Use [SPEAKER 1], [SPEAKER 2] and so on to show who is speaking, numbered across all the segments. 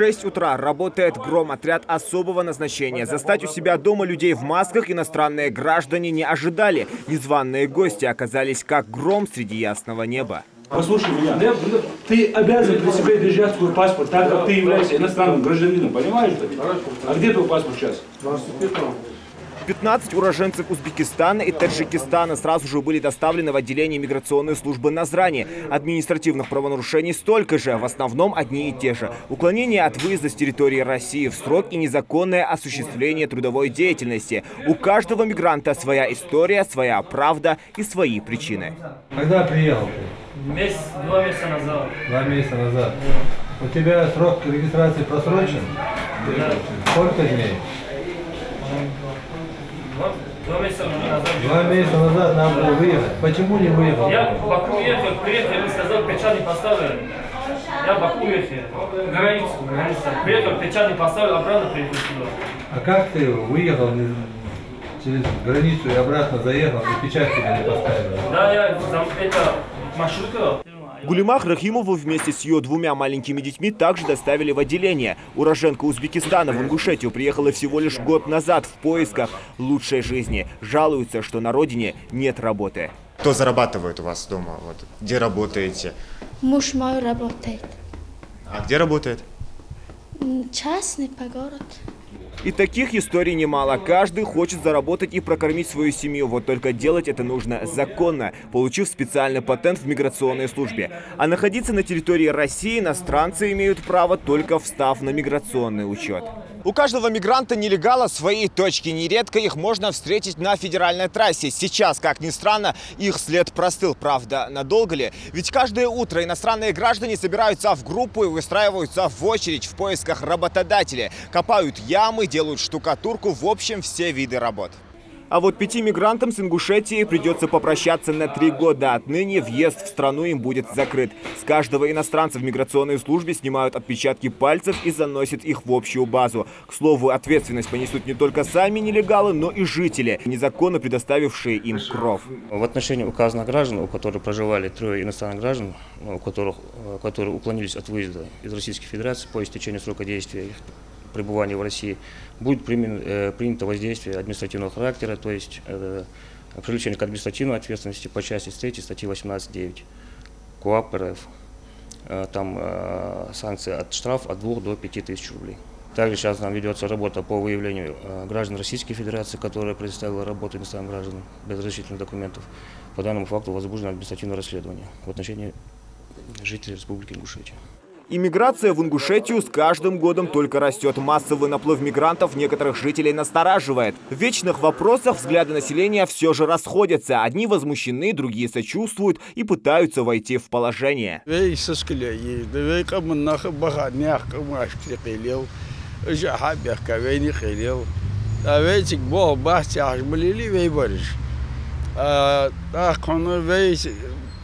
[SPEAKER 1] 6 утра работает громотряд особого назначения. Застать у себя дома людей в масках иностранные граждане не ожидали. Незваные гости оказались как гром среди ясного неба.
[SPEAKER 2] Послушай меня, ты обязан при себе держать свой паспорт, так как ты являешься иностранным гражданином, понимаешь? А где твой паспорт сейчас?
[SPEAKER 1] 15 уроженцев Узбекистана и Таджикистана сразу же были доставлены в отделение миграционной службы Назрани. Административных правонарушений столько же, в основном одни и те же. Уклонение от выезда с территории России в срок и незаконное осуществление трудовой деятельности. У каждого мигранта своя история, своя правда и свои причины.
[SPEAKER 3] Когда приехал ты?
[SPEAKER 4] Месяц, два месяца назад.
[SPEAKER 3] Два месяца назад. У тебя срок регистрации просрочен?
[SPEAKER 4] Да.
[SPEAKER 3] Сколько дней?
[SPEAKER 4] Месяца назад.
[SPEAKER 3] Два месяца назад надо было выехать. Почему не выехал?
[SPEAKER 4] Я в Баку ехал, приехал, я сказал, печать не поставил. Я в Баку ехал, границу, границу. Приехал, печать не поставил, обратно приехал сюда.
[SPEAKER 3] А как ты выехал через границу и обратно заехал, и печать тебе не поставили?
[SPEAKER 4] Да, я это маршрутка.
[SPEAKER 1] Гулимах Рахимову вместе с ее двумя маленькими детьми также доставили в отделение. Уроженка Узбекистана в Ингушетию приехала всего лишь год назад в поисках лучшей жизни. Жалуются, что на родине нет работы.
[SPEAKER 5] Кто зарабатывает у вас дома? Вот, где работаете?
[SPEAKER 6] Муж мой работает.
[SPEAKER 5] А где работает?
[SPEAKER 6] Частный по городу.
[SPEAKER 1] И таких историй немало. Каждый хочет заработать и прокормить свою семью. Вот только делать это нужно законно, получив специальный патент в миграционной службе. А находиться на территории России иностранцы имеют право только встав на миграционный учет. У каждого мигранта-нелегала свои точки. Нередко их можно встретить на федеральной трассе. Сейчас, как ни странно, их след простыл. Правда, надолго ли? Ведь каждое утро иностранные граждане собираются в группу и выстраиваются в очередь в поисках работодателя. Копают ямы, делают штукатурку, в общем, все виды работ. А вот пяти мигрантам с Ингушетии придется попрощаться на три года. Отныне въезд в страну им будет закрыт. С каждого иностранца в миграционной службе снимают отпечатки пальцев и заносят их в общую базу. К слову, ответственность понесут не только сами нелегалы, но и жители, незаконно предоставившие им кров.
[SPEAKER 7] В отношении указанных граждан, у которых проживали трое иностранных граждан, у которых, э, которые уклонились от выезда из Российской Федерации по истечению срока действия пребывания в России, будет э, принято воздействие административного характера, то есть э, привлечение к административной ответственности по части 3 статьи 18.9 КОАП РФ. Э, Там санкции от штраф от 2 до 5 тысяч рублей. Также сейчас нам ведется работа по выявлению граждан Российской Федерации, которые предоставили работу иностранным гражданам без разрешительных документов. По данному факту возбуждено административное расследование в отношении жителей Республики Ингушетия.
[SPEAKER 1] Иммиграция в Ингушетию с каждым годом только растет. Массовый наплыв мигрантов некоторых жителей настораживает. В вечных вопросах взгляды населения все же расходятся. Одни возмущены, другие сочувствуют и пытаются войти в положение.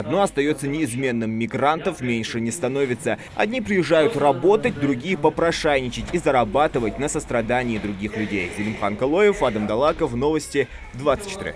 [SPEAKER 1] Одно остается неизменным. Мигрантов меньше не становится. Одни приезжают работать, другие попрошайничать и зарабатывать на сострадании других людей. Зелимхан Калоев, Адам Далаков, Новости 24.